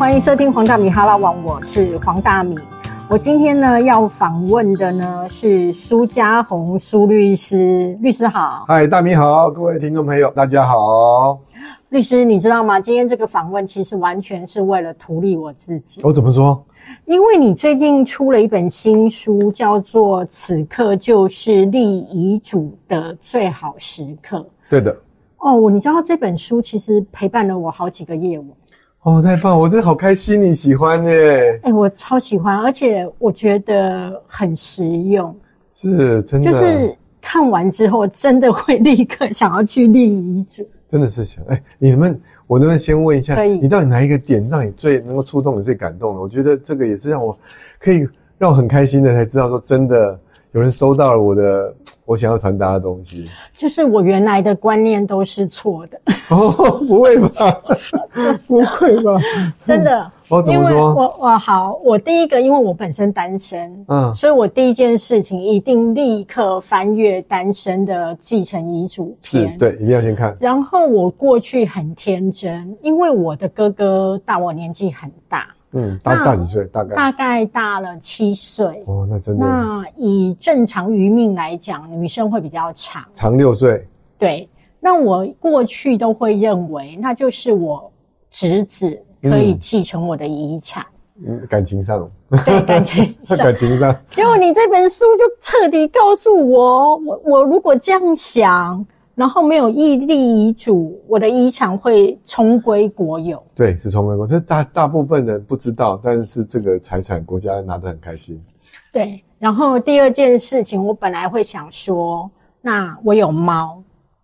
欢迎收听黄大米哈拉网，我是黄大米。我今天呢要访问的呢是苏家红苏律师，律师好。嗨，大米好，各位听众朋友，大家好。律师，你知道吗？今天这个访问其实完全是为了图利我自己。我怎么说？因为你最近出了一本新书，叫做《此刻就是立遗嘱的最好时刻》。对的。哦，你知道这本书其实陪伴了我好几个夜晚。哦，太棒！我真的好开心，你喜欢耶？哎，我超喜欢，而且我觉得很实用。是，真的。就是看完之后，真的会立刻想要去立遗嘱。真的是想，哎，你们，我能不能先问一下？你到底哪一个点让你最能够触动你、最感动的？我觉得这个也是让我可以让我很开心的，才知道说真的有人收到了我的。我想要传达的东西，就是我原来的观念都是错的。哦，不会吧？不会吧？真的？我怎么说？我我好，我第一个，因为我本身单身，嗯，所以我第一件事情一定立刻翻阅单身的继承遗嘱是对，一定要先看。然后我过去很天真，因为我的哥哥大我年纪很大。嗯，大大几岁？大概大概大了七岁。哦，那真的。那以正常余命来讲，女生会比较长，长六岁。对，那我过去都会认为，那就是我侄子可以继承我的遗产。嗯，感情上。对，感情上。感情上。结果你这本书就彻底告诉我，我我如果这样想。然后没有立立遗嘱，我的遗产会重归国有。对，是重归国。这大大部分人不知道，但是这个财产国家拿得很开心。对，然后第二件事情，我本来会想说，那我有猫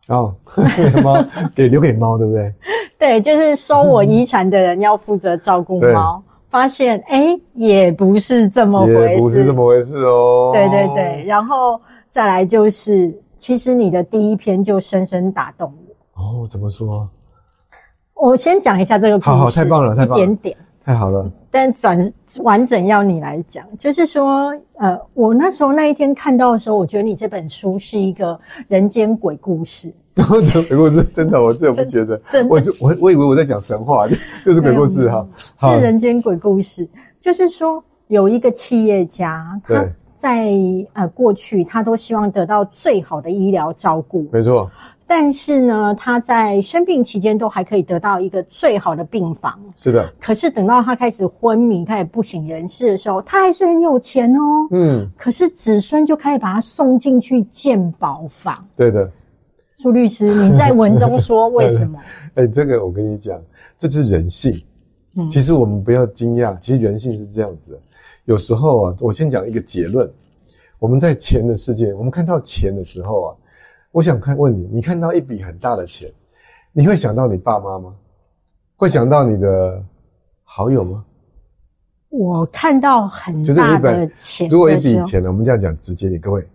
哦，猫给留给猫，对不对？对，就是收我遗产的人要负责照顾猫。发现哎，也不是这么回事，也不是这么回事哦。对对对，然后再来就是。其实你的第一篇就深深打动我哦，怎么说？我先讲一下这个故事，好好，太棒了，太棒，一点点，太好了。但转完整要你来讲，就是说，呃，我那时候那一天看到的时候，我觉得你这本书是一个人间鬼故事。鬼故事 真的，我真的不觉得，我就我我以为我在讲神话，就是鬼故事哈，是人间鬼故事。就是说，有一个企业家，他。在呃过去，他都希望得到最好的医疗照顾。没错。但是呢，他在生病期间都还可以得到一个最好的病房。是的。可是等到他开始昏迷、开始不省人事的时候，他还是很有钱哦。嗯。可是子孙就开始把他送进去鉴宝房。对的。苏律师，你在文中说为什么？哎，这个我跟你讲，这是人性。嗯。其实我们不要惊讶，其实人性是这样子的。有时候啊，我先讲一个结论。我们在钱的世界，我们看到钱的时候啊，我想看问你：你看到一笔很大的钱，你会想到你爸妈吗？会想到你的好友吗？我看到很大的钱，如果一笔钱呢，我们这样讲直接点，各位，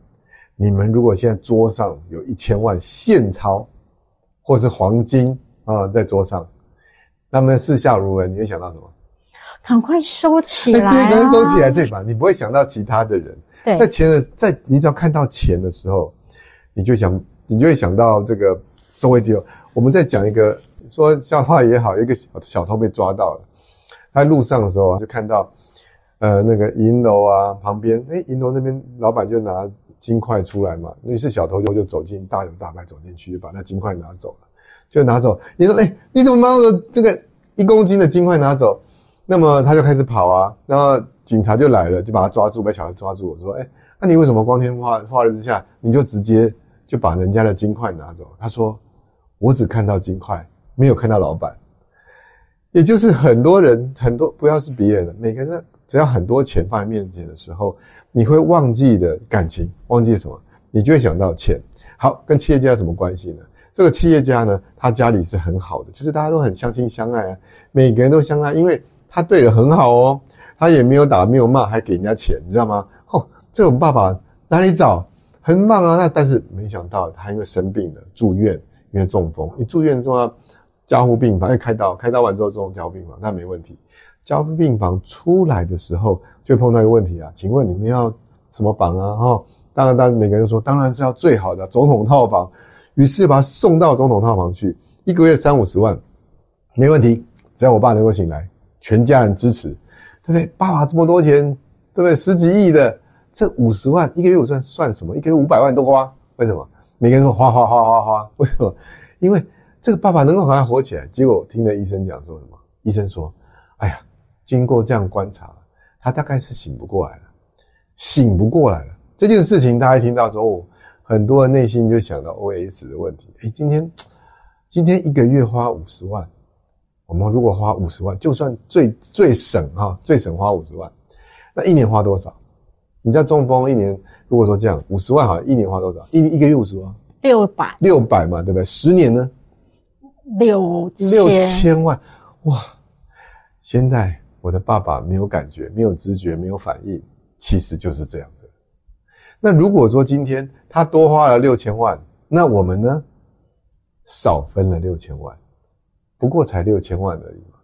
你们如果现在桌上有一千万现钞，或是黄金啊，在桌上，那么视下如人，你会想到什么？赶快收起来，对，赶快收起来，对吧？你不会想到其他的人。在钱的，在你只要看到钱的时候，你就想，你就会想到这个周围只有。我们在讲一个说笑话也好，一个小小偷被抓到了，他路上的时候就看到，呃，那个银楼啊旁边，哎，银楼那边老板就拿金块出来嘛，于是小偷就就走进大摇大摆走进去，把那金块拿走了，就拿走。你说，哎，你怎么拿我的这个一公斤的金块拿走？那么他就开始跑啊，然后警察就来了，就把他抓住，把小孩抓住。我说：“哎，那你为什么光天化化日之下，你就直接就把人家的金块拿走？”他说：“我只看到金块，没有看到老板。”也就是很多人，很多不要是别人的，每个人只要很多钱放在面前的时候，你会忘记的感情，忘记什么？你就会想到钱。好，跟企业家有什么关系呢？这个企业家呢，他家里是很好的，就是大家都很相亲相爱啊，每个人都相爱，因为。他对人很好哦，他也没有打没有骂，还给人家钱，你知道吗？哦，这种爸爸哪里找？很棒啊！那但是没想到他因为生病了住院，因为中风，你住院重要加护病房，要开刀，开刀完之后住加护病房，那没问题。加护病房出来的时候就碰到一个问题啊，请问你们要什么房啊？哈，当然，当然每个人说当然是要最好的总统套房，于是把他送到总统套房去，一个月三五十万，没问题，只要我爸能够醒来。全家人支持，对不对？爸爸这么多钱，对不对？十几亿的，这五十万一个月我算算什么？一个月五百万都花，为什么？每个人都花花花花花，为什么？因为这个爸爸能够好像活起来。结果听了医生讲说什么？医生说：“哎呀，经过这样观察，他大概是醒不过来了，醒不过来了。”这件事情，大家一听到说，哦，很多人内心就想到 O S 的问题。哎，今天今天一个月花五十万，我们如果花五十万，就算最最省哈，最省花五十万，那一年花多少？你在中风一年，如果说这样五十万，好，一年花多少？一一个月五十万，六百六百嘛，对不对？十年呢？六六千万，哇！现在我的爸爸没有感觉，没有知觉，没有反应，其实就是这样。那如果说今天他多花了六千万，那我们呢，少分了六千万，不过才六千万而已嘛。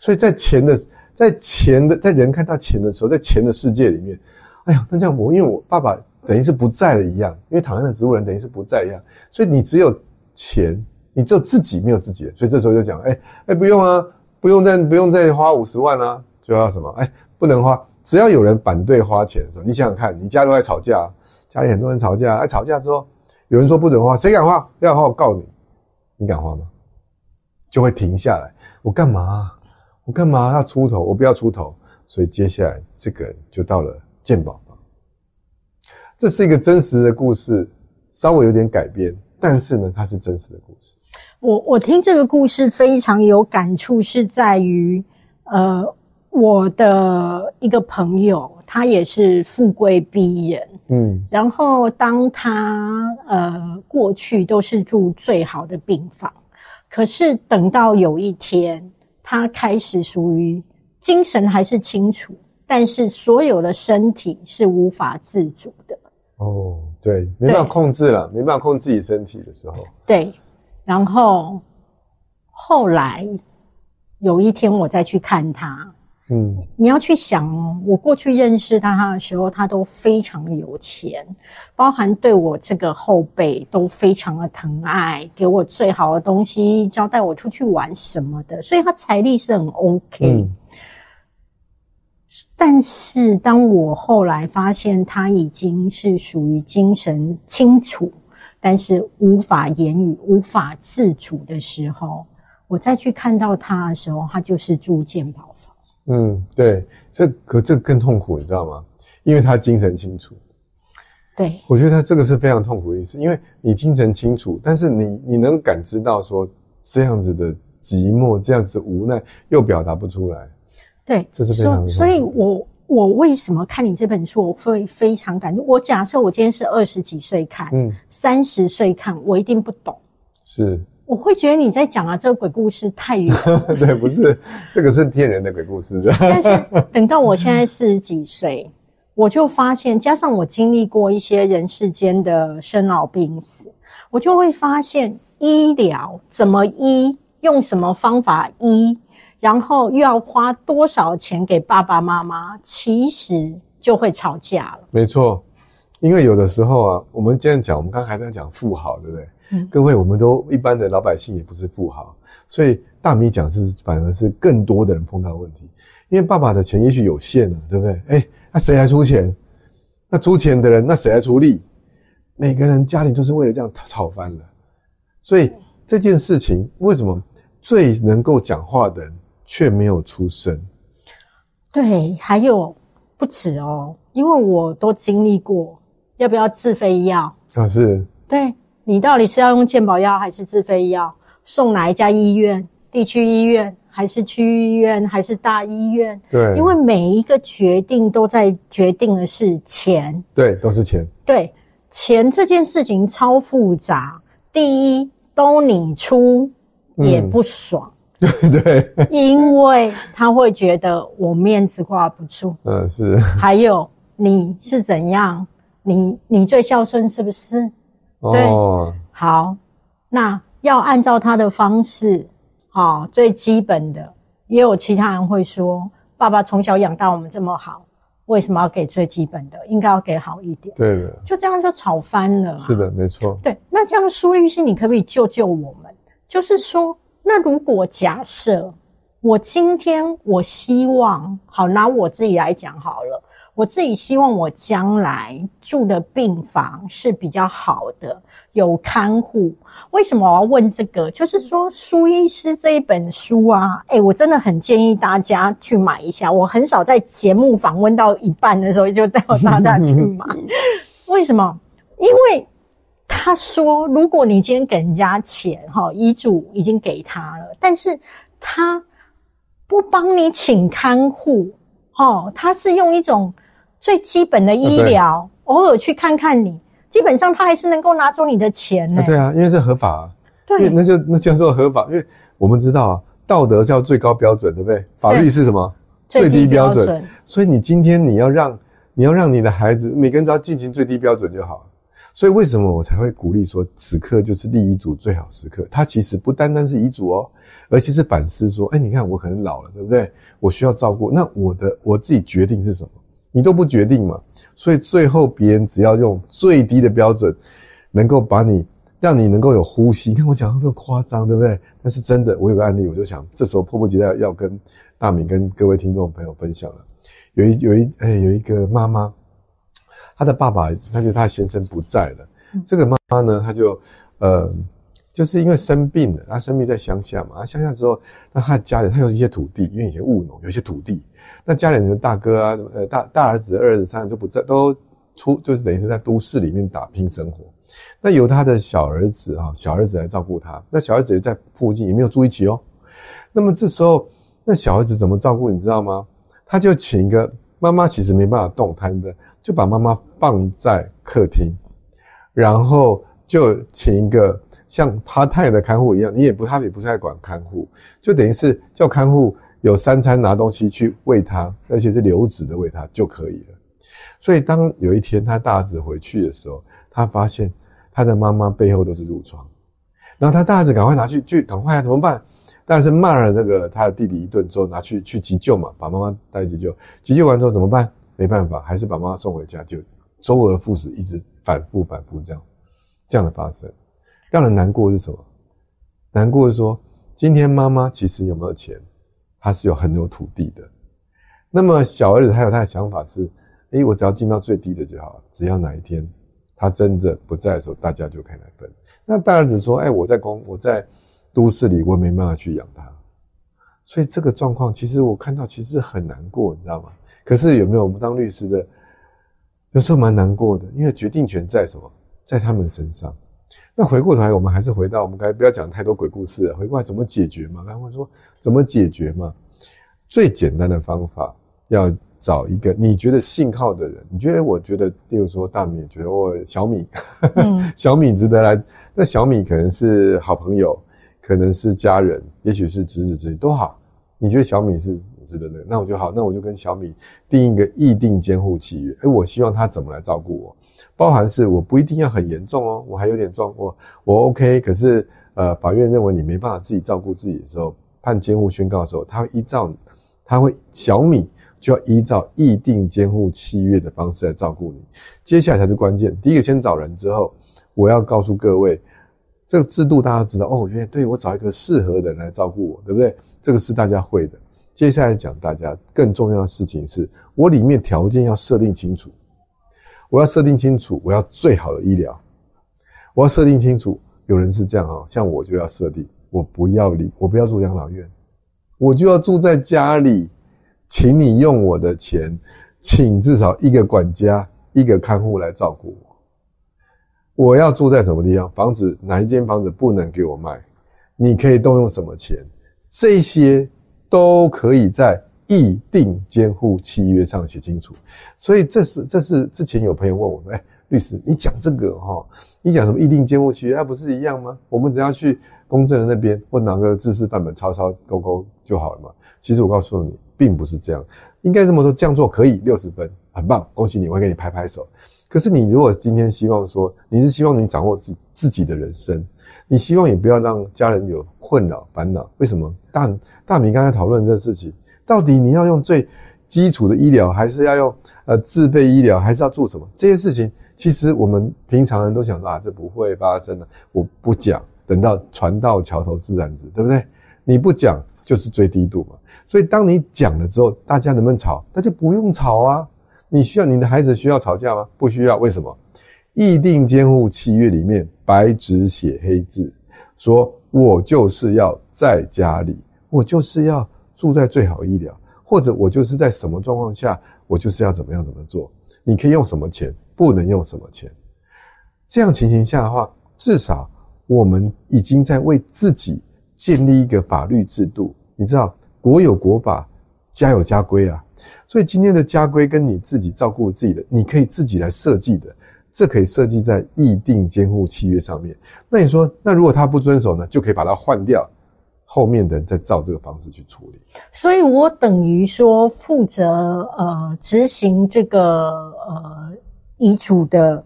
所以在钱的，在钱的，在人看到钱的时候，在钱的世界里面，哎呀，那这样我因为我爸爸等于是不在了一样，因为躺在的植物人等于是不在一样，所以你只有钱，你只有自己没有自己，所以这时候就讲，哎哎，不用啊，不用再不用再花五十万啊，就要什么？哎，不能花。只要有人反对花钱的时候，你想想看，你家都在吵架，家里很多人吵架，哎，吵架之后有人说不准花，谁敢花？要花我告你，你敢花吗？就会停下来。我干嘛？我干嘛要出头？我不要出头。所以接下来这个就到了鉴宝房。这是一个真实的故事，稍微有点改编，但是呢，它是真实的故事。我我听这个故事非常有感触，是在于呃。我的一个朋友，他也是富贵逼人，嗯，然后当他呃过去都是住最好的病房，可是等到有一天，他开始属于精神还是清楚，但是所有的身体是无法自主的。哦，对，没办法控制了，没办法控制自己身体的时候。对，然后后来有一天我再去看他。嗯，你要去想哦，我过去认识他的时候，他都非常有钱，包含对我这个后辈都非常的疼爱，给我最好的东西，招待我出去玩什么的，所以他财力是很 OK。但是当我后来发现他已经是属于精神清楚，但是无法言语、无法自主的时候，我再去看到他的时候，他就是住健保房。嗯，对，这可这更痛苦，你知道吗？因为他精神清楚。对，我觉得他这个是非常痛苦的意思，因为你精神清楚，但是你你能感知到说这样子的寂寞，这样子的无奈又表达不出来。对，这是非常。所以我我为什么看你这本书，我会非常感动。我假设我今天是二十几岁看，嗯，三十岁看，我一定不懂。是。我会觉得你在讲啊，这个鬼故事太远。对，不是这个是骗人的鬼故事。但是等到我现在四十几岁，我就发现，加上我经历过一些人世间的生老病死，我就会发现医疗怎么医，用什么方法医，然后又要花多少钱给爸爸妈妈，其实就会吵架了。没错，因为有的时候啊，我们这样讲，我们刚才还在讲富豪，对不对？各位，我们都一般的老百姓也不是富豪，所以大米讲是反而是更多的人碰到问题，因为爸爸的钱也许有限了，对不对？哎，那谁来出钱？那出钱的人，那谁来出力？每个人家里都是为了这样吵翻了，所以这件事情为什么最能够讲话的人却没有出声？对，还有不止哦，因为我都经历过，要不要自费药？啊，是，对。你到底是要用健保药还是自费药？送哪一家医院？地区医院还是区医院还是大医院？对，因为每一个决定都在决定的是钱。对，都是钱。对，钱这件事情超复杂。第一，都你出也不爽。对 对，因为他会觉得我面子挂不住。嗯，是。还有你是怎样？你你最孝顺是不是？对，好，那要按照他的方式，好，最基本的，也有其他人会说，爸爸从小养大我们这么好，为什么要给最基本的？应该要给好一点。对的，就这样就吵翻了。是的，没错。对，那这样苏律师，你可不可以救救我们？就是说，那如果假设我今天我希望，好拿我自己来讲好了，我自己希望我将来住的病房是比较好的，有看护。为什么我要问这个？就是说，苏医师这一本书啊，哎，我真的很建议大家去买一下。我很少在节目访问到一半的时候就带大家去买。为什么？因为他说，如果你今天给人家钱，哈，遗嘱已经给他了，但是他。不帮你请看护，哦，他是用一种最基本的医疗，偶尔去看看你，基本上他还是能够拿走你的钱呢。对啊，因为是合法，啊对，那就那叫做合法，因为我们知道啊，道德叫最高标准，对不对？法律是什么？最低标准。所以你今天你要让你要让你的孩子，每个人都要进行最低标准就好。所以为什么我才会鼓励说，此刻就是立遗嘱最好时刻？它其实不单单是遗嘱哦，而且是反思说，哎，你看我可能老了，对不对？我需要照顾，那我的我自己决定是什么？你都不决定嘛？所以最后别人只要用最低的标准，能够把你让你能够有呼吸。你看我讲的那么夸张，对不对？但是真的，我有个案例，我就想这时候迫不及待要跟大敏跟各位听众朋友分享了。有一有一哎有一个妈妈。她的爸爸，她就她先生不在了。这个妈妈呢，她就，呃，就是因为生病了。他生病在乡下嘛，他乡下之后，那他家里他有一些土地，因为以前务农，有一些土地。那家里的大哥啊，呃，大大儿子、二儿子、三儿子都不在，都出，就是等于是在都市里面打拼生活。那由他的小儿子啊，小儿子来照顾他。那小儿子也在附近，也没有住一起哦。那么这时候，那小儿子怎么照顾？你知道吗？他就请一个妈妈，其实没办法动弹的。就把妈妈放在客厅，然后就请一个像趴太的看护一样，你也不他也不太管看护，就等于是叫看护有三餐拿东西去喂他，而且是流质的喂他就可以了。所以当有一天他大儿子回去的时候，他发现他的妈妈背后都是褥疮，然后他大儿子赶快拿去去赶快啊怎么办？但是骂了这个他的弟弟一顿之后，拿去去急救嘛，把妈妈带急救，急救完之后怎么办？没办法，还是把妈妈送回家，就周而复始，一直反复反复这样，这样的发生，让人难过是什么？难过是说，今天妈妈其实有没有钱，他是有很有土地的。那么小儿子还有他的想法是，诶，我只要进到最低的就好，只要哪一天他真的不在的时候，大家就可以来分。那大儿子说，哎，我在公，我在都市里，我没办法去养他，所以这个状况其实我看到其实很难过，你知道吗？可是有没有我们当律师的，有时候蛮难过的，因为决定权在什么，在他们身上。那回过头来，我们还是回到我们该不要讲太多鬼故事了。回过来怎么解决嘛？刚刚说怎么解决嘛？最简单的方法，要找一个你觉得信靠的人。你觉得？我觉得，例如说大米，觉得我小米，小米值得来。那小米可能是好朋友，可能是家人，也许是侄子侄女都好。你觉得小米是？值得的，那我就好，那我就跟小米定一个议定监护契约。哎，我希望他怎么来照顾我，包含是我不一定要很严重哦，我还有点状，况我 OK。可是呃，法院认为你没办法自己照顾自己的时候，判监护宣告的时候，他会依照他会小米就要依照议定监护契约的方式来照顾你。接下来才是关键，第一个先找人之后，我要告诉各位，这个制度大家知道哦，原来对我找一个适合的人来照顾我，对不对？这个是大家会的。接下来讲，大家更重要的事情是，我里面条件要设定清楚，我要设定清楚，我要最好的医疗，我要设定清楚。有人是这样啊，像我就要设定，我不要离，我不要住养老院，我就要住在家里，请你用我的钱，请至少一个管家、一个看护来照顾我。我要住在什么地方？房子哪一间房子不能给我卖？你可以动用什么钱？这些。都可以在议定监护契约上写清楚，所以这是这是之前有朋友问我，哎，律师，你讲这个哈，你讲什么议定监护契约，那不是一样吗？我们只要去公证人那边或哪个制式范本抄抄勾勾就好了嘛。其实我告诉你，并不是这样，应该这么说，这样做可以六十分，很棒，恭喜你，我会给你拍拍手。可是你如果今天希望说，你是希望你掌握自自己的人生。你希望也不要让家人有困扰、烦恼。为什么？大大米刚才讨论这个事情，到底你要用最基础的医疗，还是要用呃自备医疗，还是要做什么？这些事情，其实我们平常人都想说啊，这不会发生的。我不讲，等到船到桥头自然直，对不对？你不讲，就是最低度嘛。所以当你讲了之后，大家能不能吵？那就不用吵啊。你需要你的孩子需要吵架吗？不需要。为什么？议定监护契约里面白纸写黑字，说我就是要在家里，我就是要住在最好医疗，或者我就是在什么状况下，我就是要怎么样怎么做。你可以用什么钱，不能用什么钱。这样情形下的话，至少我们已经在为自己建立一个法律制度。你知道，国有国法，家有家规啊。所以今天的家规跟你自己照顾自己的，你可以自己来设计的。这可以设计在议定监护契约上面。那你说，那如果他不遵守呢，就可以把它换掉，后面的人再照这个方式去处理。所以我等于说负责呃执行这个呃遗嘱的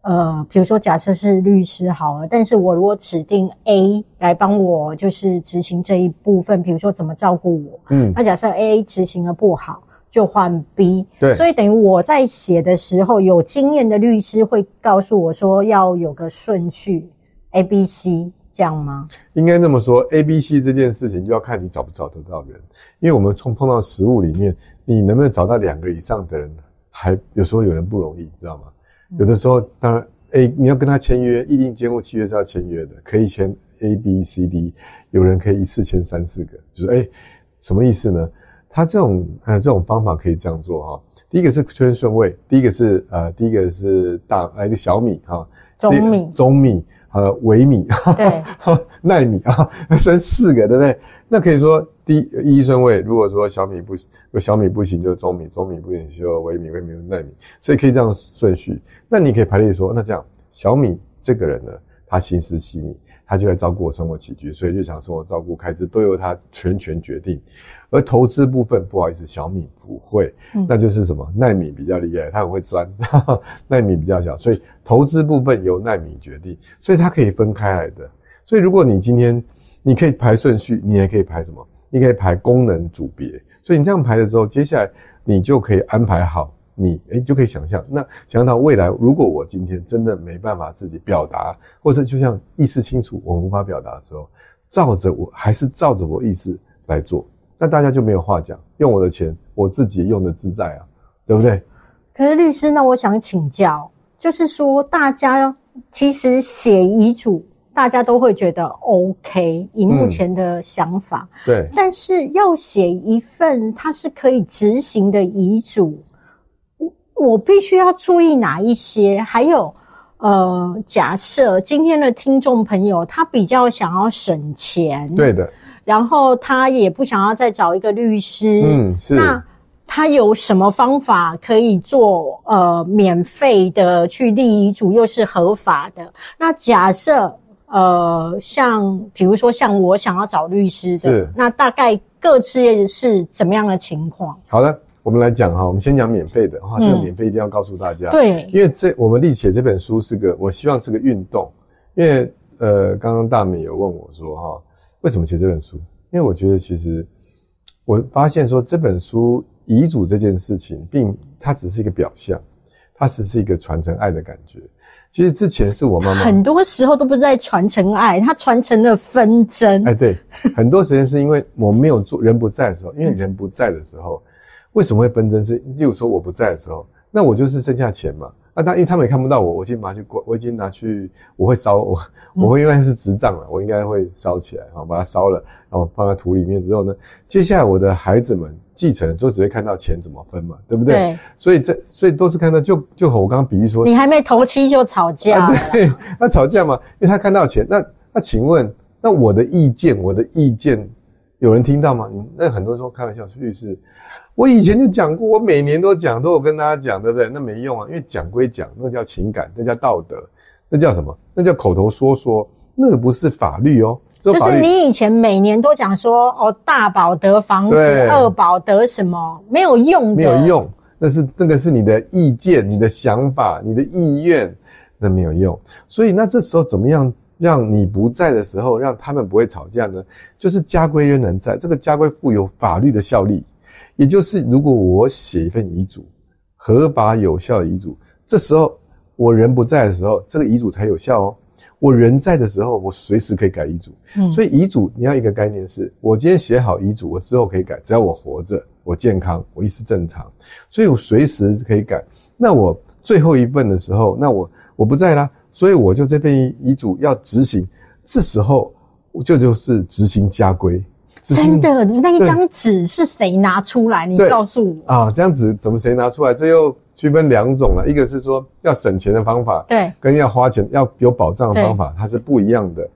呃，比如说假设是律师好了，但是我如果指定 A 来帮我就是执行这一部分，比如说怎么照顾我，嗯，那假设 A 执行的不好。就换 B，对，所以等于我在写的时候，有经验的律师会告诉我说要有个顺序 A、B、C 这样吗？应该这么说，A、B、C 这件事情就要看你找不找得到人，因为我们从碰到实物里面，你能不能找到两个以上的人，还有时候有人不容易，知道吗？有的时候当然 A 你要跟他签约，一定监护契约是要签约的，可以签 A、B、C、D，有人可以一次签三四个，就是哎，什么意思呢？他这种呃这种方法可以这样做哈，第一个是圈顺位，第一个是呃第一个是大呃一个小米哈，中米中米和微米，对，奈米啊，分四个对不对？那可以说第一顺位，如果说小米不行，小米不行就中米，中米不行就微米，微米就奈米，所以可以这样顺序。那你可以排列说，那这样小米这个人呢，他心思细腻。他就在照顾我生活起居，所以日常生活照顾开支都由他全权决定。而投资部分，不好意思，小米不会，那就是什么？奈米比较厉害，他很会钻，奈米比较小，所以投资部分由奈米决定，所以它可以分开来的。所以如果你今天你可以排顺序，你也可以排什么？你可以排功能组别。所以你这样排的时候，接下来你就可以安排好。你哎就可以想象，那想象到未来，如果我今天真的没办法自己表达，或者就像意识清楚，我无法表达的时候，照着我还是照着我意思来做，那大家就没有话讲，用我的钱，我自己用的自在啊，对不对？可是律师，那我想请教，就是说，大家其实写遗嘱，大家都会觉得 OK，以目前的想法，对，但是要写一份它是可以执行的遗嘱。我必须要注意哪一些？还有，呃，假设今天的听众朋友他比较想要省钱，对的，然后他也不想要再找一个律师，嗯，是。那他有什么方法可以做？呃，免费的去立遗嘱又是合法的？那假设，呃，像比如说像我想要找律师的，那大概各自是怎么样的情况？好的。我们来讲哈，我们先讲免费的哈，这个免费一定要告诉大家，对，因为这我们立写这本书是个，我希望是个运动，因为呃，刚刚大美有问我说哈，为什么写这本书？因为我觉得其实我发现说这本书遗嘱这件事情，并它只是一个表象，它只是一个传承爱的感觉。其实之前是我妈妈，很多时候都不是在传承爱，它传承了纷争。哎，对，很多时间是因为我没有做，人不在的时候，因为人不在的时候。为什么会纷争？是，例如说我不在的时候，那我就是剩下钱嘛。那他因为他们也看不到我，我先把它去关，我已经拿去，我会烧，我我会因为是执账了，我应该会烧起来，好把它烧了，然后放在土里面之后呢，接下来我的孩子们继承，就只会看到钱怎么分嘛，对不对？对。所以这所以都是看到，就就和我刚刚比喻说，你还没头七就吵架，对，那吵架嘛，因为他看到钱，那那请问，那我的意见，我的意见有人听到吗？那很多人说开玩笑，律师。我以前就讲过，我每年都讲，都有跟大家讲，对不对？那没用啊，因为讲归讲，那叫情感，那叫道德，那叫什么？那叫口头说说，那个不是法律哦。就是你以前每年都讲说，哦，大宝得房子，二宝得什么，没有用，没有用，那是那个是你的意见、你的想法、你的意愿，那没有用。所以那这时候怎么样让你不在的时候，让他们不会吵架呢？就是家规仍然在，这个家规负有法律的效力。也就是，如果我写一份遗嘱，合法有效的遗嘱，这时候我人不在的时候，这个遗嘱才有效哦。我人在的时候，我随时可以改遗嘱。嗯，所以遗嘱你要一个概念是，我今天写好遗嘱，我之后可以改，只要我活着，我健康，我意识正常，所以我随时可以改。那我最后一份的时候，那我我不在啦，所以我就这份遗嘱要执行，这时候就就是执行家规。真的，那一张纸是谁拿出来？你告诉我啊，这样子怎么谁拿出来？这又区分两种了，一个是说要省钱的方法，对，跟要花钱要有保障的方法，它是不一样的。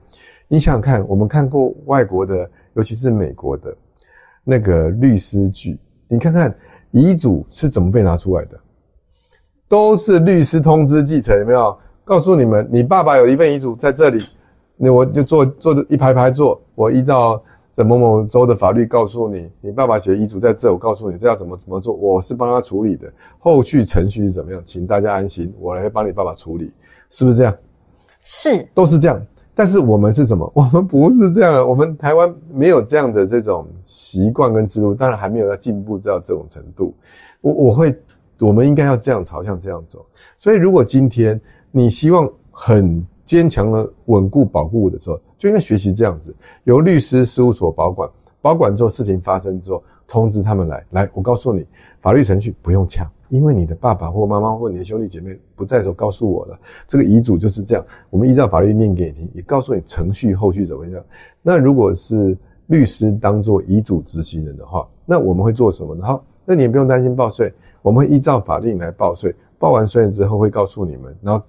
你想想看，我们看过外国的，尤其是美国的那个律师剧，你看看遗嘱是怎么被拿出来的，都是律师通知继承，有没有？告诉你们，你爸爸有一份遗嘱在这里，那我就做做的一排排做，我依照。在某某州的法律告诉你，你爸爸写遗嘱在这，我告诉你这要怎么怎么做，我是帮他处理的，后续程序是怎么样，请大家安心，我来帮你爸爸处理，是不是这样？是，都是这样。但是我们是什么？我们不是这样，我们台湾没有这样的这种习惯跟制度，当然还没有在进步到这种程度。我我会，我们应该要这样朝向这样走。所以，如果今天你希望很。坚强的稳固保护的时候，就应该学习这样子，由律师事务所保管，保管之后事情发生之后，通知他们来。来，我告诉你，法律程序不用抢，因为你的爸爸或妈妈或你的兄弟姐妹不在的时候告诉我了，这个遗嘱就是这样。我们依照法律念给你听，也告诉你程序后续怎么样。那如果是律师当做遗嘱执行人的话，那我们会做什么呢？好，那你也不用担心报税，我们会依照法令来报税，报完税之后会告诉你们，然后。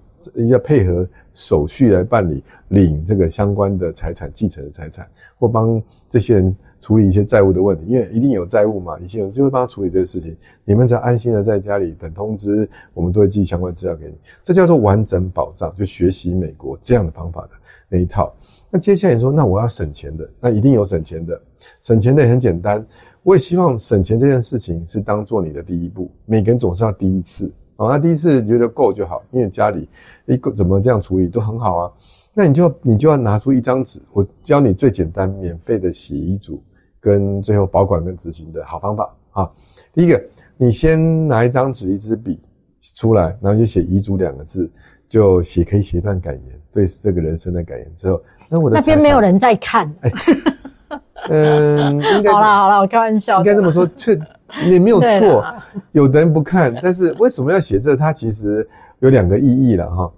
要配合手续来办理领这个相关的财产继承的财产，或帮这些人处理一些债务的问题，因为一定有债务嘛，一些人就会帮他处理这个事情。你们只要安心的在家里等通知，我们都会寄相关资料给你。这叫做完整保障，就学习美国这样的方法的那一套。那接下来说，那我要省钱的，那一定有省钱的，省钱的也很简单。我也希望省钱这件事情是当做你的第一步，每个人总是要第一次。哦，那第一次觉得够就好，因为家里一个怎么这样处理都很好啊。那你就你就要拿出一张纸，我教你最简单、免费的写遗嘱跟最后保管跟执行的好方法啊。第一个，你先拿一张纸、一支笔出来，然后就写遗嘱两个字，就写可以写一段感言，对这个人生的感言之后，那我的那边没有人在看。嗯，应该好啦好啦，我开玩笑。应该这么说，确也 没有错。有的人不看，但是为什么要写这？它其实有两个意义了哈。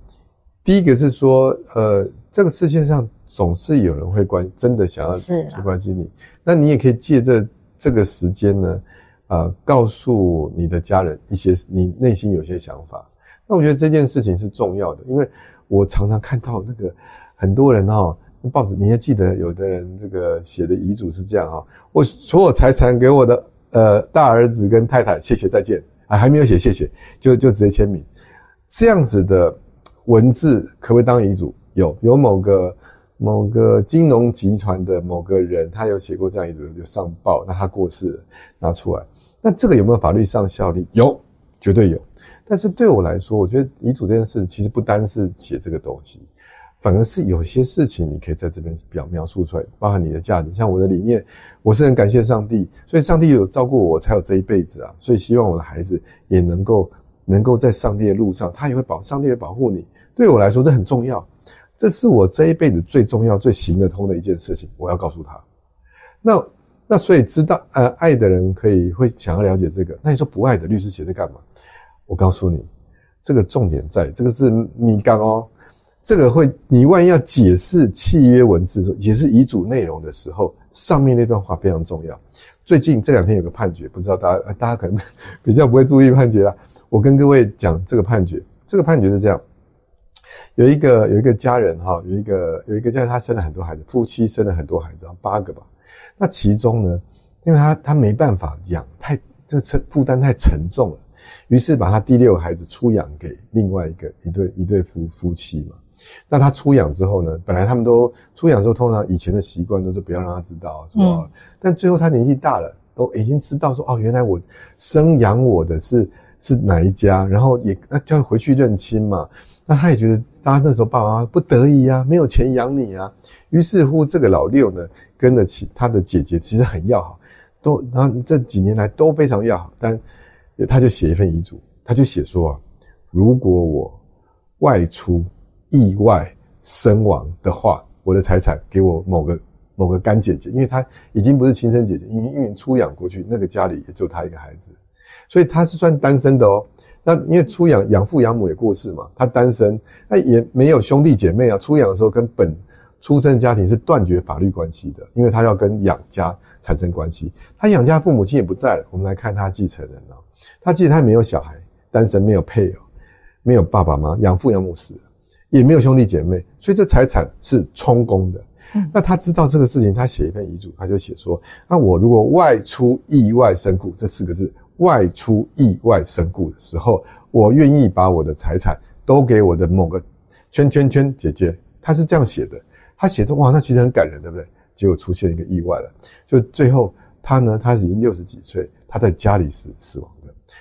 第一个是说，呃，这个世界上总是有人会关，真的想要去关心你。那你也可以借这这个时间呢，啊，告诉你的家人一些你内心有些想法。那我觉得这件事情是重要的，因为我常常看到那个很多人哈。报纸，你还记得有的人这个写的遗嘱是这样哈？我所有财产给我的呃大儿子跟太太，谢谢再见啊，还没有写谢谢，就就直接签名，这样子的文字可不可以当遗嘱？有有某个某个金融集团的某个人，他有写过这样遗嘱，就上报，那他过世了拿出来，那这个有没有法律上效力？有，绝对有。但是对我来说，我觉得遗嘱这件事其实不单是写这个东西。反而是有些事情你可以在这边表描述出来，包含你的价值。像我的理念，我是很感谢上帝，所以上帝有照顾我，才有这一辈子啊。所以希望我的孩子也能够能够在上帝的路上，他也会保，上帝会保护你。对我来说，这很重要，这是我这一辈子最重要、最行得通的一件事情。我要告诉他。那那所以知道呃，爱的人可以会想要了解这个。那你说不爱的律师写这干嘛？我告诉你，这个重点在这个是你刚哦。这个会，你万一要解释契约文字、解释遗嘱内容的时候，上面那段话非常重要。最近这两天有个判决，不知道大家大家可能比较不会注意判决啊。我跟各位讲这个判决，这个判决是这样：有一个有一个家人哈，有一个有一个家他生了很多孩子，夫妻生了很多孩子，八个吧。那其中呢，因为他他没办法养，太这承负担太沉重了，于是把他第六个孩子出养给另外一个一对一对夫夫妻嘛。那他出养之后呢？本来他们都出养之后，通常以前的习惯都是不要让他知道，是吧？但最后他年纪大了，都已经知道说，哦，原来我生养我的是是哪一家，然后也那就要回去认亲嘛。那他也觉得，他那时候爸爸妈妈不得已啊，没有钱养你啊。于是乎，这个老六呢，跟着其他的姐姐其实很要好，都然后这几年来都非常要好。但他就写一份遗嘱，他就写说啊，如果我外出。意外身亡的话，我的财产给我某个某个干姐姐，因为她已经不是亲生姐姐，因为因为出养过去，那个家里也就她一个孩子，所以她是算单身的哦。那因为出养养父养母也过世嘛，她单身，那也没有兄弟姐妹啊。出养的时候跟本出生的家庭是断绝法律关系的，因为她要跟养家产生关系。她养家父母亲也不在了，我们来看她继承人啊，他记得他没有小孩，单身没有配偶，没有爸爸妈妈，养父养母死了，也没有兄弟姐妹，所以这财产是充公的。那他知道这个事情，他写一份遗嘱，他就写说：那我如果外出意外身故，这四个字。外出意外身故的时候，我愿意把我的财产都给我的某个圈圈圈姐姐。他是这样写的，他写的哇，那其实很感人，对不对？结果出现一个意外了，就最后他呢，他已经六十几岁，他在家里死死亡的，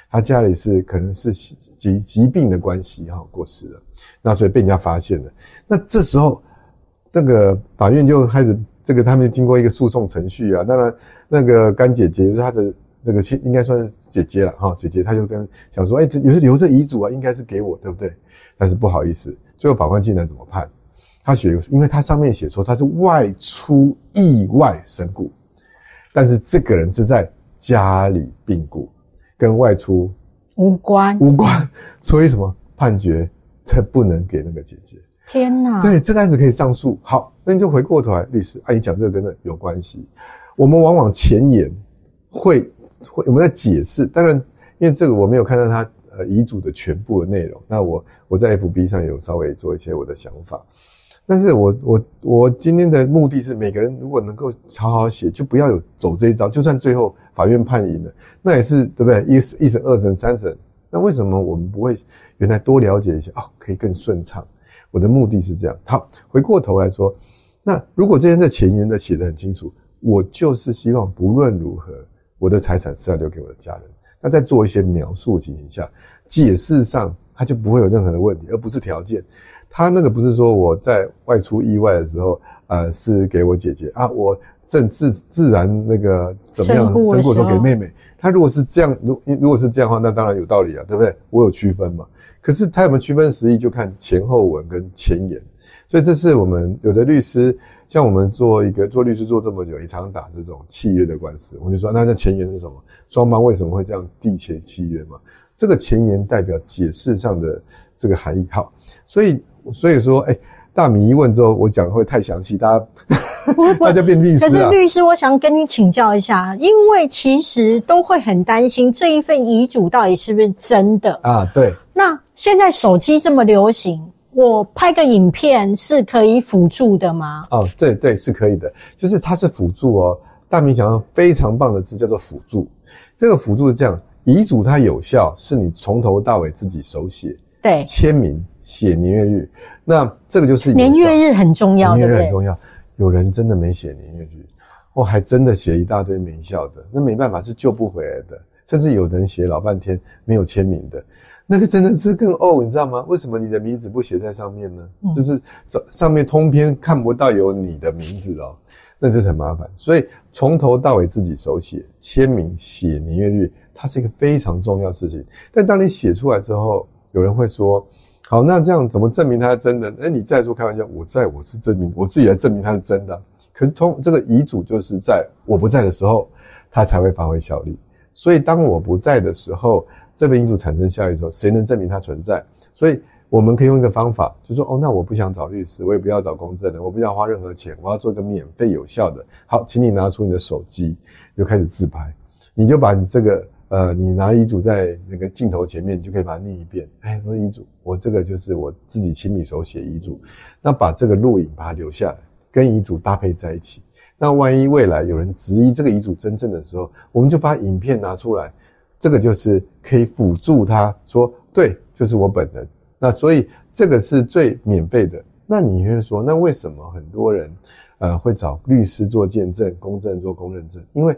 他家里是可能是疾疾病的关系哈过世了，那所以被人家发现了。那这时候那个法院就开始这个他们经过一个诉讼程序啊，当然那个干姐姐就是他的。这个亲应该算是姐姐了哈，姐姐她就跟想说，哎，这也是留着遗嘱啊，应该是给我，对不对？但是不好意思，最后法官竟然怎么判？他写，因为他上面写说他是外出意外身故，但是这个人是在家里病故，跟外出无关，无关。所以什么判决？才不能给那个姐姐。天哪！对，这个案子可以上诉。好，那你就回过头来，律师，阿姨讲这个跟那有关系。我们往往前言会。会我们在解释，当然，因为这个我没有看到他呃遗嘱的全部的内容，那我我在 F B 上有稍微做一些我的想法，但是我我我今天的目的是每个人如果能够好好写，就不要有走这一招，就算最后法院判赢了，那也是对不对？一一审、二审、三审，那为什么我们不会原来多了解一下哦，可以更顺畅？我的目的是这样。好，回过头来说，那如果这些在前言的写得很清楚，我就是希望不论如何。我的财产是要留给我的家人。那在做一些描述情形下，解释上他就不会有任何的问题，而不是条件。他那个不是说我在外出意外的时候，呃，是给我姐姐啊，我正自自然那个怎么样生过都给妹妹。他如果是这样，如如果是这样的话，那当然有道理啊，对不对？我有区分嘛。可是他有没有区分实意，就看前后文跟前言。所以这是我们有的律师。像我们做一个做律师做这么久，也常打这种契约的官司。我就说，那这前言是什么？双方为什么会这样缔结契约嘛？这个前言代表解释上的这个含义。好，所以所以说，哎，大米一问之后，我讲会太详细，大家 大家变律师。可是律师，我想跟你请教一下，因为其实都会很担心这一份遗嘱到底是不是真的啊？对。那现在手机这么流行。我拍个影片是可以辅助的吗？哦，对对，是可以的，就是它是辅助哦。大明讲到非常棒的字叫做辅助，这个辅助是这样，遗嘱它有效，是你从头到尾自己手写，对，签名写年月日，那这个就是年月日很重要，年月日很重要。有人真的没写年月日，哦，还真的写一大堆名校的，那没办法是救不回来的，甚至有人写老半天没有签名的。那个真的是更哦，你知道吗？为什么你的名字不写在上面呢？就是这上面通篇看不到有你的名字哦，那这很麻烦。所以从头到尾自己手写签名写年月日，它是一个非常重要事情。但当你写出来之后，有人会说：好，那这样怎么证明它是真的？哎，你再说开玩笑，我在我是证明我自己来证明它是真的。可是通这个遗嘱就是在我不在的时候，它才会发挥效力。所以当我不在的时候。这份遗嘱产生效益之后，谁能证明它存在？所以我们可以用一个方法，就说：哦，那我不想找律师，我也不要找公证人，我不要花任何钱，我要做一个免费有效的。好，请你拿出你的手机，就开始自拍，你就把你这个呃，你拿遗嘱在那个镜头前面，就可以把它念一遍。哎，我的遗嘱，我这个就是我自己亲笔手写遗嘱。那把这个录影把它留下来，跟遗嘱搭配在一起。那万一未来有人质疑这个遗嘱真正的时候，我们就把影片拿出来。这个就是可以辅助他说，对，就是我本人。那所以这个是最免费的。那你会说，那为什么很多人，呃，会找律师做见证、公证做公认证？因为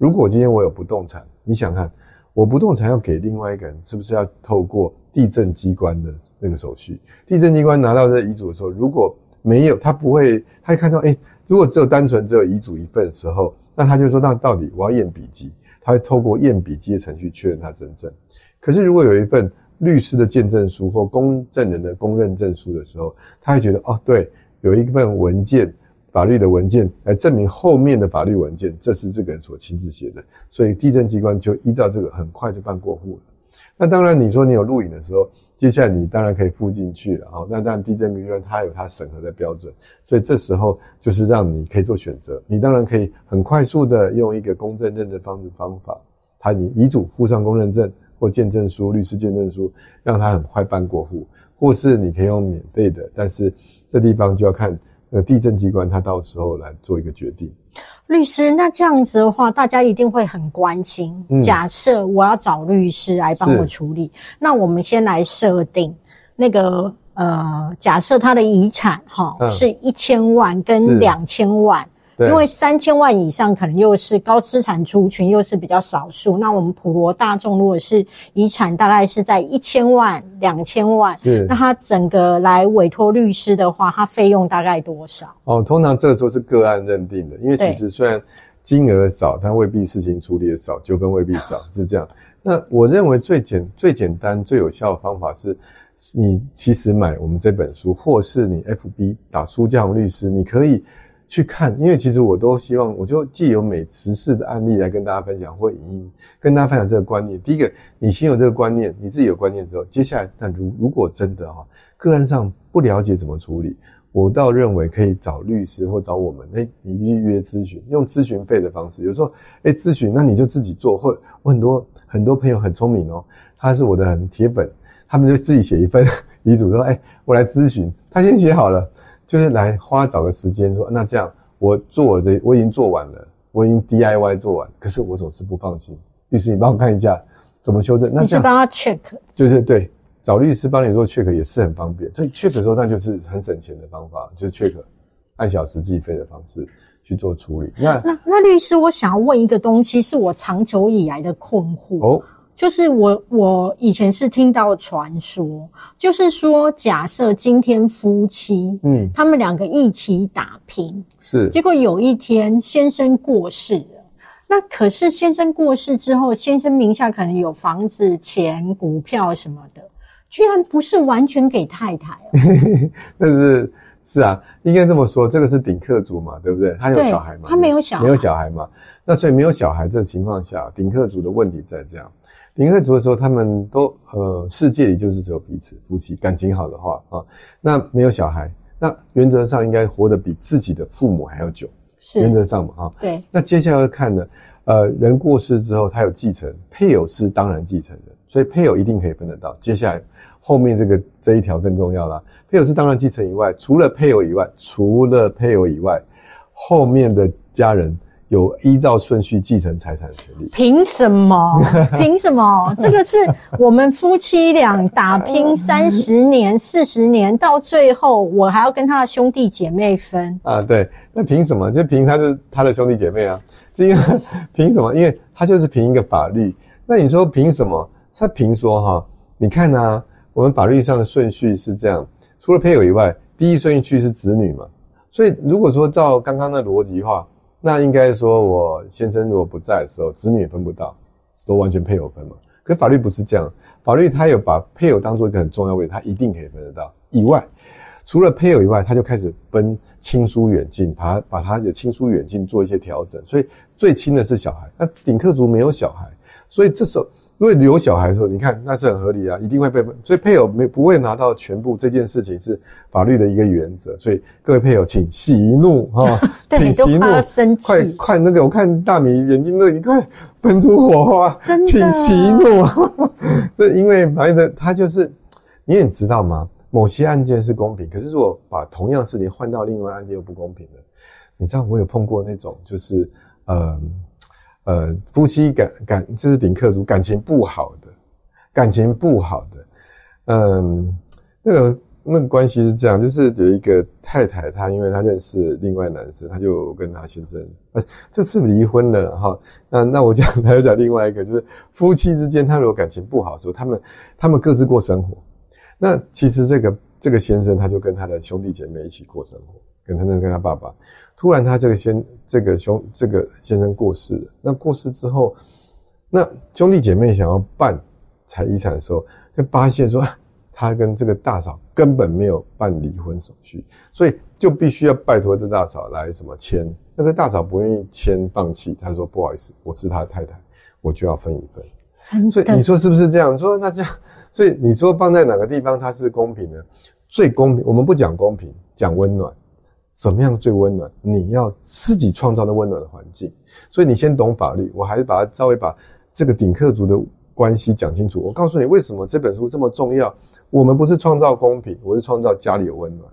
如果今天我有不动产，你想看，我不动产要给另外一个人，是不是要透过地震机关的那个手续？地震机关拿到这遗嘱的时候，如果没有，他不会，他看到，哎，如果只有单纯只有遗嘱一份的时候，那他就说，那到底我要验笔迹？他会透过验笔机的程序确认它真正。可是如果有一份律师的见证书或公证人的公认证书的时候，他会觉得哦，对，有一份文件，法律的文件来证明后面的法律文件，这是这个人所亲自写的，所以地震机关就依照这个很快就办过户了。那当然，你说你有录影的时候，接下来你当然可以附进去了啊。那当然，地震机关它有它审核的标准，所以这时候就是让你可以做选择。你当然可以很快速的用一个公证认证方式方法，他你遗嘱附上公认证或见证书、律师见证书，让他很快办过户，或是你可以用免费的，但是这地方就要看呃地震机关他到时候来做一个决定。律师，那这样子的话，大家一定会很关心。假设我要找律师来帮我处理，那我们先来设定那个呃，假设他的遗产哈是一千万跟两千万。因为三千万以上可能又是高资产族群，又是比较少数。那我们普罗大众如果是遗产大概是在一千万、两千万，是那他整个来委托律师的话，他费用大概多少？哦，通常这个时候是个案认定的，因为其实虽然金额少，但未必事情处理的少，纠纷未必少，是这样。那我认为最简、最简单、最有效的方法是，你其实买我们这本书，或是你 FB 打书匠律师，你可以。去看，因为其实我都希望，我就既有每时事的案例来跟大家分享，或影音跟大家分享这个观念。第一个，你先有这个观念，你自己有观念之后，接下来，那如如果真的哈，个案上不了解怎么处理，我倒认为可以找律师或找我们，哎，你预约咨询，用咨询费的方式。有时候，哎，咨询，那你就自己做，或我很多很多朋友很聪明哦，他是我的很铁粉，他们就自己写一份遗嘱，说，哎，我来咨询，他先写好了。就是来花找个时间说，那这样我做这我已经做完了，我已经 DIY 做完，可是我总是不放心。律师，你帮我看一下怎么修正。那你是帮他 check？就是对，找律师帮你做 check 也是很方便。所以 check 的时候，那就是很省钱的方法，就是 check 按小时计费的方式去做处理。那那那律师，我想要问一个东西，是我长久以来的困惑哦。就是我，我以前是听到传说，就是说，假设今天夫妻，嗯，他们两个一起打拼，是，结果有一天先生过世了，那可是先生过世之后，先生名下可能有房子、钱、股票什么的，居然不是完全给太太，但是是啊，应该这么说，这个是顶客族嘛，对不对？他有小孩吗？他没有小孩，没有小孩嘛？那所以没有小孩这情况下，顶客族的问题在这样。顶客族的时候，他们都呃，世界里就是只有彼此夫妻感情好的话啊，那没有小孩，那原则上应该活得比自己的父母还要久，是原则上嘛啊。对。那接下来要看呢，呃，人过世之后，他有继承，配偶是当然继承的，所以配偶一定可以分得到。接下来后面这个这一条更重要啦，配偶是当然继承以外，除了配偶以外，除了配偶以外，后面的家人。有依照顺序继承财产的权利？凭什么？凭什么？这个是我们夫妻俩打拼三十年、四十年，到最后我还要跟他的兄弟姐妹分啊？对，那凭什么？就凭他是他的兄弟姐妹啊？就因为凭什么？因为他就是凭一个法律。那你说凭什么？他凭说哈？你看呢？我们法律上的顺序是这样：除了配偶以外，第一顺序是子女嘛。所以如果说照刚刚的逻辑话，那应该说，我先生如果不在的时候，子女也分不到，都完全配偶分嘛。可法律不是这样，法律它有把配偶当做一个很重要位置，它一定可以分得到。以外，除了配偶以外，他就开始分亲疏远近，把把他的亲疏远近做一些调整。所以最亲的是小孩，那顶客族没有小孩，所以这时候。如果有小孩的时候，你看那是很合理啊，一定会被所以配偶没不会拿到全部，这件事情是法律的一个原则。所以各位配偶，请息怒哈，请息怒，快快那个，我看大米眼睛都一块喷出火花，请息怒。这因为反正他就是，你也知道吗？某些案件是公平，可是如果把同样事情换到另外案件又不公平了，你知道我有碰过那种，就是呃。呃，夫妻感感就是顶客族感情不好的，感情不好的，嗯，那个那个关系是这样，就是有一个太太，她因为她认识另外男生，她就跟她先生，呃，这次离婚了哈。那那我讲还要讲另外一个，就是夫妻之间，他如果感情不好的时候，他们他们各自过生活。那其实这个这个先生他就跟他的兄弟姐妹一起过生活，跟他跟他爸爸。突然，他这个先这个兄这个先生过世了。那过世之后，那兄弟姐妹想要办财遗产的时候，就发现说他跟这个大嫂根本没有办离婚手续，所以就必须要拜托这大嫂来什么签。那个大嫂不愿意签，放弃，他说不好意思，我是他的太太，我就要分一份。所以你说是不是这样？说那这样，所以你说放在哪个地方它是公平呢？最公平，我们不讲公平，讲温暖。怎么样最温暖？你要自己创造的温暖的环境。所以你先懂法律，我还是把它稍微把这个顶客族的关系讲清楚。我告诉你，为什么这本书这么重要？我们不是创造公平，我是创造家里有温暖。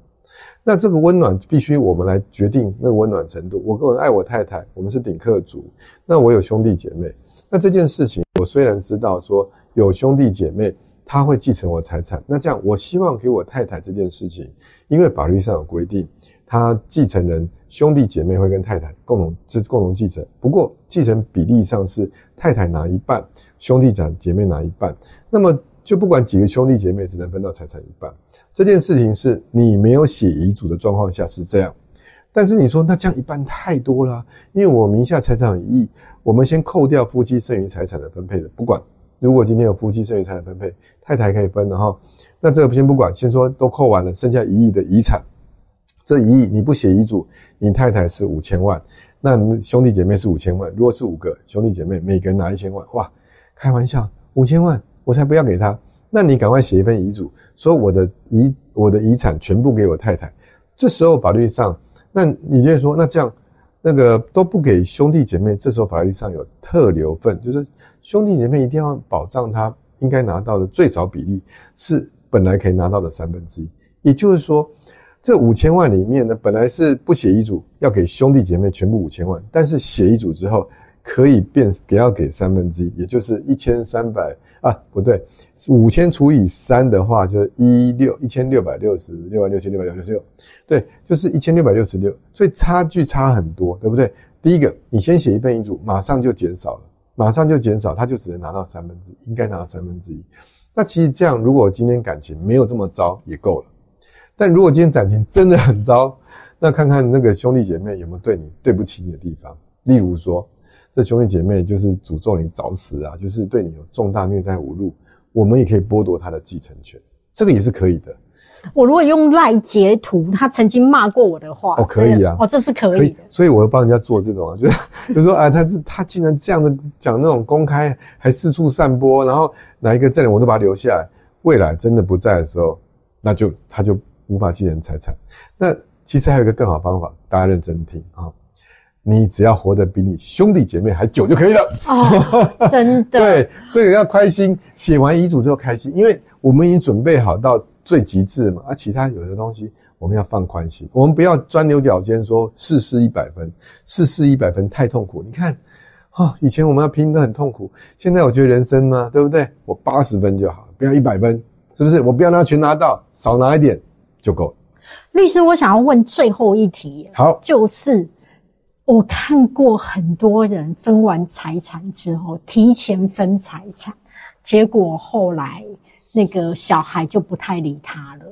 那这个温暖必须我们来决定那个温暖程度。我个人爱我太太，我们是顶客族。那我有兄弟姐妹，那这件事情，我虽然知道说有兄弟姐妹。他会继承我财产，那这样我希望给我太太这件事情，因为法律上有规定，他继承人兄弟姐妹会跟太太共同是共同继承，不过继承比例上是太太拿一半，兄弟长姐妹拿一半，那么就不管几个兄弟姐妹只能分到财产一半，这件事情是你没有写遗嘱的状况下是这样，但是你说那这样一半太多了，因为我名下财产一亿，我们先扣掉夫妻剩余财产的分配的，不管。如果今天有夫妻剩余财产分配，太太可以分的哈。那这个先不管，先说都扣完了，剩下一亿的遗产。这一亿你不写遗嘱，你太太是五千万，那兄弟姐妹是五千万。如果是五个兄弟姐妹，每个人拿一千万，哇，开玩笑，五千万我才不要给他。那你赶快写一份遗嘱，说我的遗我的遗产全部给我太太。这时候法律上，那你就说，那这样。那个都不给兄弟姐妹，这时候法律上有特留份，就是兄弟姐妹一定要保障他应该拿到的最少比例是本来可以拿到的三分之一。也就是说，这五千万里面呢，本来是不写遗嘱要给兄弟姐妹全部五千万，但是写遗嘱之后可以变给要给三分之一，也就是一千三百。啊，不对，五千除以三的话，就是一六一千六百六十六万六千六百六十六，对，就是一千六百六十六，所以差距差很多，对不对？第一个，你先写一份遗嘱，马上就减少了，马上就减少，他就只能拿到三分之一，应该拿到三分之一。那其实这样，如果今天感情没有这么糟，也够了。但如果今天感情真的很糟，那看看那个兄弟姐妹有没有对你对不起你的地方，例如说。这兄弟姐妹就是诅咒你早死啊，就是对你有重大虐待侮辱，我们也可以剥夺他的继承权，这个也是可以的。我如果用赖截图他曾经骂过我的话，哦，可以啊，哦，这是可以的。所以我要帮人家做这种啊，就是就说啊，他是他竟然这样的讲那种公开，还四处散播，然后哪一个证人我都把他留下来，未来真的不在的时候，那就他就无法继承财产。那其实还有一个更好方法，大家认真听啊。你只要活得比你兄弟姐妹还久就可以了哦，真的。对，所以要开心。写完遗嘱之后开心，因为我们已经准备好到最极致嘛。而其他有的东西，我们要放宽心，我们不要钻牛角尖，说事事一百分，事事一百分太痛苦。你看，哦，以前我们要拼得很痛苦，现在我觉得人生嘛，对不对？我八十分就好，不要一百分，是不是？我不要拿全拿到，少拿一点就够了。律师，我想要问最后一题，好，就是。我看过很多人分完财产之后提前分财产，结果后来那个小孩就不太理他了。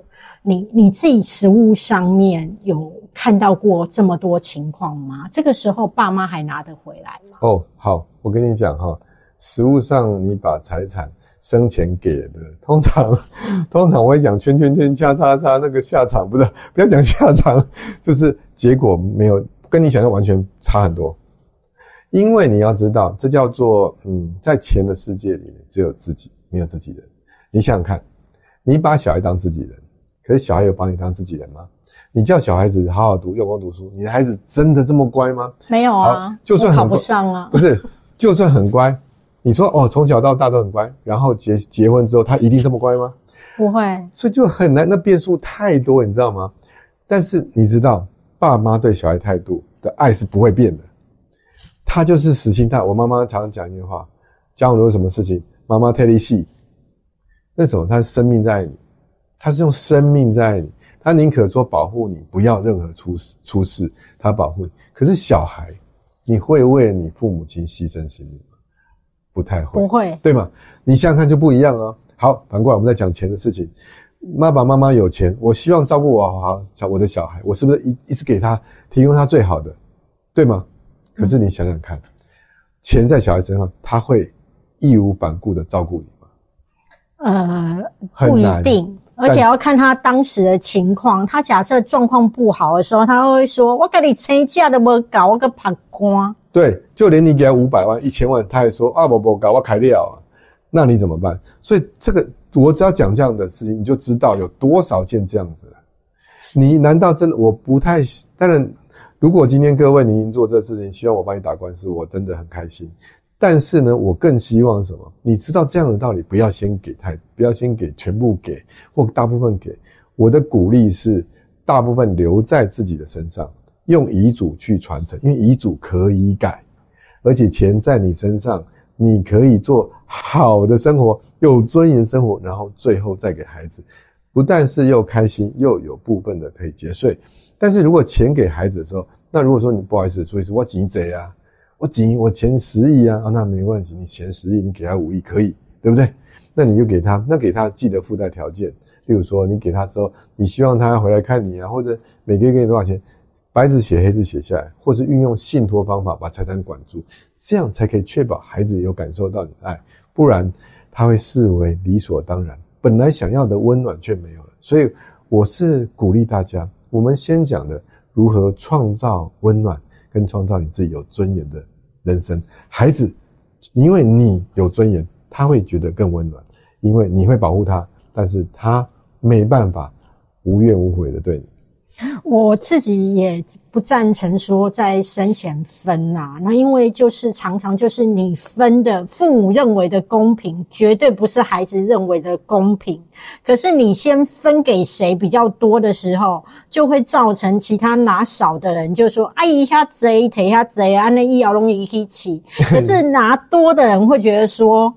你你自己实物上面有看到过这么多情况吗？这个时候爸妈还拿得回来吗？哦，好，我跟你讲哈，实物上你把财产生前给的，通常 通常我会讲圈圈圈叉叉叉，那个下场不是不要讲下场，就是结果没有。跟你想象完全差很多，因为你要知道，这叫做嗯，在钱的世界里面，只有自己，没有自己人。你想想看，你把小孩当自己人，可是小孩有把你当自己人吗？你叫小孩子好好读，用功读书，你的孩子真的这么乖吗？没有啊，就算考不上啊，不是，就算很乖，你说哦，从小到大都很乖，然后结结婚之后，他一定这么乖吗？不会，所以就很难，那变数太多，你知道吗？但是你知道。爸妈对小孩态度的爱是不会变的，他就是死心塌。我妈妈常常讲一句话：，家如有什么事情，妈妈特力细。那什么，他生命在你，他是用生命在你，他宁可说保护你，不要任何出事出事，他保护你。可是小孩，你会为了你父母亲牺牲性命吗？不太会，不会，对吗？你想想看就不一样啊。好，反过来我们在讲钱的事情。爸爸妈妈有钱，我希望照顾我好小我的小孩，我是不是一一直给他提供他最好的，对吗？可是你想想看，钱在小孩身上，他会义无反顾的照顾你吗？呃，不一定。而且要看他当时的情况，他假设状况不好的时候，他会说：“我给你请假都没搞，我个怕官。”对，就连你给他五百万、一千万，他还说：“啊，不不搞，我开掉。”那你怎么办？所以这个，我只要讲这样的事情，你就知道有多少件这样子了。你难道真的？我不太当然，如果今天各位您做这事情，希望我帮你打官司，我真的很开心。但是呢，我更希望什么？你知道这样的道理，不要先给太，不要先给全部给或大部分给。我的鼓励是，大部分留在自己的身上，用遗嘱去传承，因为遗嘱可以改，而且钱在你身上，你可以做好的生活，有尊严生活，然后最后再给孩子，不但是又开心，又有部分的可以节税。但是如果钱给孩子的时候，那如果说你不好意思，所以说我紧贼啊。我几我钱十亿啊，啊那没关系，你钱十亿，你给他五亿可以，对不对？那你就给他，那给他记得附带条件，例如说你给他之后，你希望他回来看你啊，或者每个月给你多少钱，白纸写黑字写下来，或是运用信托方法把财产管住，这样才可以确保孩子有感受到你的爱，不然他会视为理所当然，本来想要的温暖却没有了。所以我是鼓励大家，我们先讲的如何创造温暖。跟创造你自己有尊严的人生，孩子，因为你有尊严，他会觉得更温暖，因为你会保护他，但是他没办法无怨无悔的对你。我自己也不赞成说在生前分啊，那因为就是常常就是你分的父母认为的公平，绝对不是孩子认为的公平。可是你先分给谁比较多的时候，就会造成其他拿少的人就说：“哎，一下贼，提一下贼啊，那医疗容易一起。”可是拿多的人会觉得说：“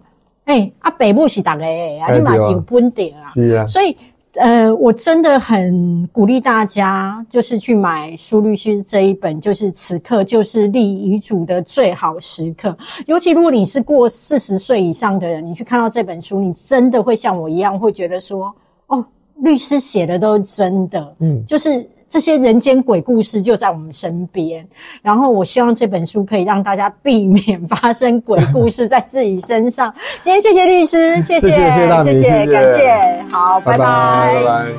哎，啊，北部是大个，啊，你马是有分点啊。”是啊，所以。呃，我真的很鼓励大家，就是去买苏律师这一本，就是此刻就是立遗嘱的最好时刻。尤其如果你是过四十岁以上的人，你去看到这本书，你真的会像我一样，会觉得说，哦，律师写的都是真的，嗯，就是。这些人间鬼故事就在我们身边，然后我希望这本书可以让大家避免发生鬼故事在自己身上。今天谢谢律师，谢谢，谢谢，感谢，好，拜拜，拜拜。